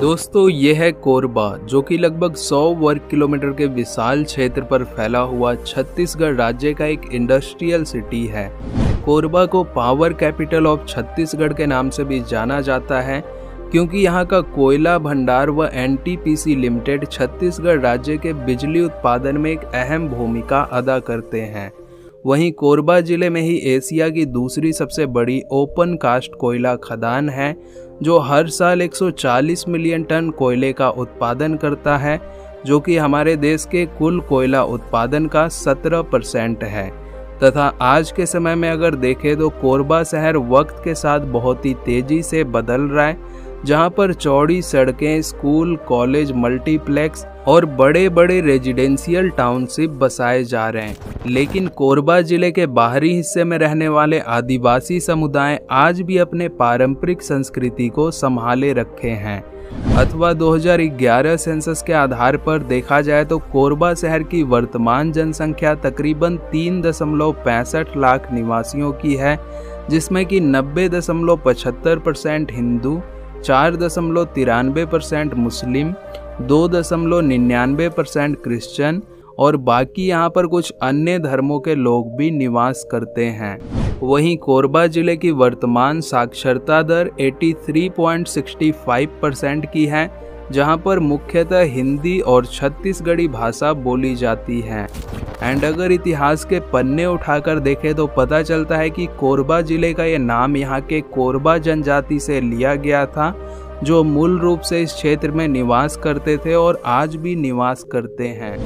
दोस्तों, ये है कोरबा, जो कि लगभग 100 वर्ग किलोमीटर के विशाल क्षेत्र पर फैला हुआ छत्तीसगढ़ राज्य का एक इंडस्ट्रियल सिटी है। कोरबा को पावर कैपिटल ऑफ़ छत्तीसगढ़ के नाम से भी जाना जाता है, क्योंकि यहाँ का कोयला भंडार व एनटीपीसी लिमिटेड छत्तीसगढ़ राज्य के बिजली उत्पादन में एक अहम भूमिका अदा करते हैं। वहीं कोरबा ज़िले में ही एशिया की दूसरी सबसे बड़ी ओपन कास्ट कोयला खदान है, जो हर साल 140 मिलियन टन कोयले का उत्पादन करता है, जो कि हमारे देश के कुल कोयला उत्पादन का 17 परसेंट है। तथा आज के समय में अगर देखें तो कोरबा शहर वक्त के साथ बहुत ही तेज़ी से बदल रहा है जहाँ पर चौड़ी सड़कें, स्कूल, कॉलेज मल्टीप्लेक्स और बड़े बड़े रेजिडेंशियल टाउनशिप बसाए जा रहे हैं। लेकिन कोरबा ज़िले के बाहरी हिस्से में रहने वाले आदिवासी समुदाय आज भी अपने पारंपरिक संस्कृति को संभाले रखे हैं। अथवा 2011 सेंसस के आधार पर देखा जाए तो कोरबा शहर की वर्तमान जनसंख्या तकरीबन तीन दशमलव पैंसठ लाख निवासियों की है, जिसमें कि नब्बे दशमलव पचहत्तर परसेंट हिंदू चार दशमलव तिरानबे परसेंट मुस्लिम, दो दशमलव निन्यानवे परसेंट क्रिश्चन और बाकी यहाँ पर कुछ अन्य धर्मों के लोग भी निवास करते हैं। वहीं कोरबा ज़िले की वर्तमान साक्षरता दर 83.65 परसेंट की है जहाँ पर मुख्यतः हिंदी और छत्तीसगढ़ी भाषा बोली जाती है। एंड अगर इतिहास के पन्ने उठाकर देखें तो पता चलता है कि कोरबा ज़िले का ये नाम यहाँ के कोरबा जनजाति से लिया गया था, जो मूल रूप से इस क्षेत्र में निवास करते थे और आज भी निवास करते हैं।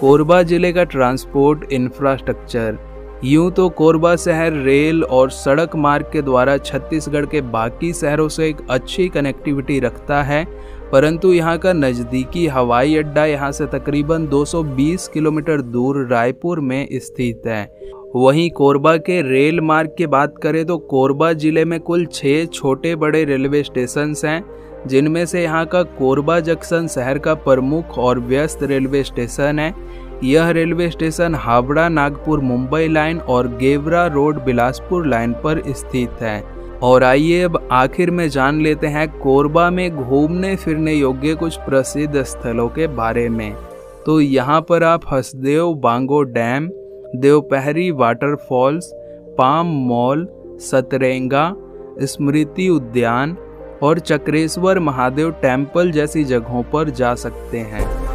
कोरबा ज़िले का ट्रांसपोर्ट इंफ्रास्ट्रक्चर। यूँ तो कोरबा शहर रेल और सड़क मार्ग के द्वारा छत्तीसगढ़ के बाकी शहरों से एक अच्छी कनेक्टिविटी रखता है, परंतु यहाँ का नज़दीकी हवाई अड्डा यहाँ से तकरीबन 220 किलोमीटर दूर रायपुर में स्थित है। वहीं कोरबा के रेल मार्ग की बात करें तो कोरबा ज़िले में कुल छः छोटे बड़े रेलवे स्टेशन हैं जिनमें से यहाँ का कोरबा जंक्शन शहर का प्रमुख और व्यस्त रेलवे स्टेशन है। यह railway station Howrah, Nagpur, Mumbai line और गेवरा रोड, बिलासपुर लाइन पर स्थित है। और आइए अब आखिर में जान लेते हैं कोरबा में घूमने फिरने योग्य कुछ प्रसिद्ध स्थलों के बारे में। तो यहाँ पर आप Hasdeo, Bango dam, Devpahari waterfalls palm mall, Satrenga, Smriti Udyan और चक्रेश्वर महादेव टेंपल जैसी जगहों पर जा सकते हैं।